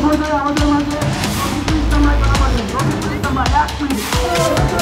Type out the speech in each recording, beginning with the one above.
পর্যায়ে আমাদের মাঝে রবি ইসলাম ভাই কথা বলেন রবি ইসলাম ভাই এক মিনিট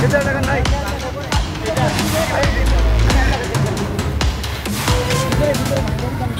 கிட்டத்தட்ட